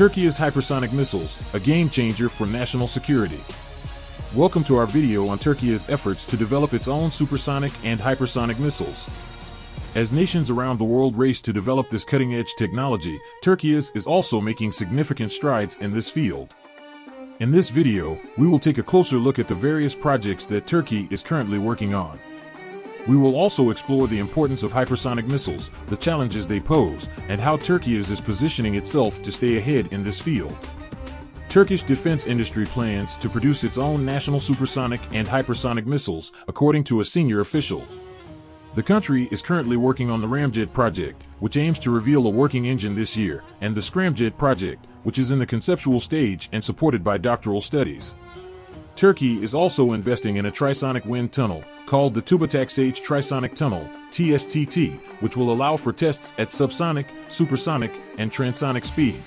Turkey's hypersonic missiles, a game changer for national security. Welcome to our video on Turkey's efforts to develop its own supersonic and hypersonic missiles. As nations around the world race to develop this cutting-edge technology, Turkey is also making significant strides in this field. In this video, we will take a closer look at the various projects that Turkey is currently working on. We will also explore the importance of hypersonic missiles, the challenges they pose, and how Turkey is positioning itself to stay ahead in this field. Turkish defense industry plans to produce its own national supersonic and hypersonic missiles, according to a senior official. The country is currently working on the Ramjet project, which aims to reveal a working engine this year, and the Scramjet project, which is in the conceptual stage and supported by doctoral studies. Turkey is also investing in a trisonic wind tunnel, called the TUBITAK-SAGE Trisonic Tunnel, TSTT, which will allow for tests at subsonic, supersonic, and transonic speeds.